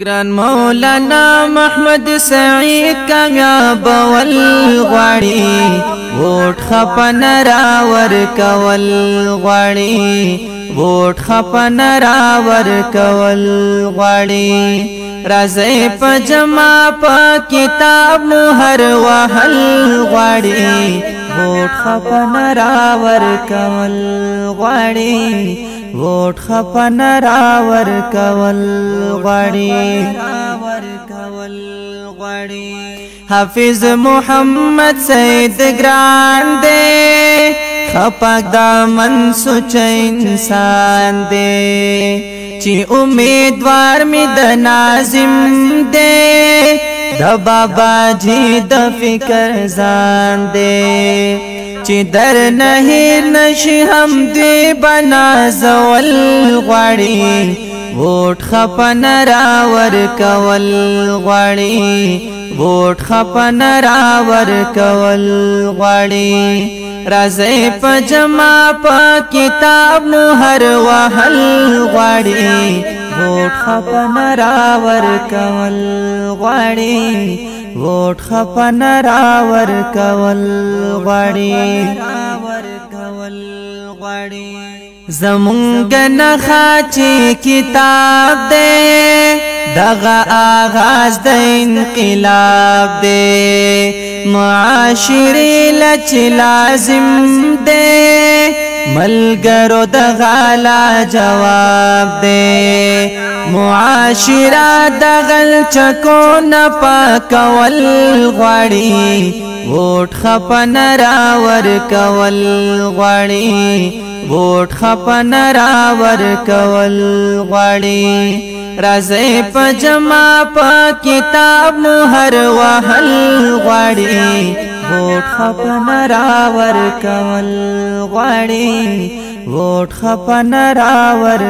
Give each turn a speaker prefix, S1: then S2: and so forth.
S1: گران مولانا محمد سعید کامیاب ول غواړي ووټ خپن را ور کول غواړي ووټ خپن را ور کول غواړي رازې پجما په کتاب مهر وهل غواړي ووټ خپن را ور کول غړي ووټ خپن را ور کول غړي حافظ محمد سید ګران دی خپاک دامن سوچ انسان دی چې امیدوار می د نازم دی د بابا جی د فکر ځان دی چې در نه نشي هم دی بنا زول غړي ووټ خپن را ور کول غړي ووټ خپن را ور کول غړي رازې پجما په کتاب نو هر وهل غړي ووټ خپن راور کول غړي ووټ خپن راور کول غړي زمونږ نه خاچی کتاب دې دغه آغاز د انقلاب دې معاشري لچ لازم دې ملګرو د غلا جواب دی معاشره د غل چکو نه پاکول غړی ووټ خپن راور کول غړی ووټ خپن راور کول غړی رازې پجما په کتاب مهر وهل غړی ووټ خپن راور کول غړي ووټ خپن راور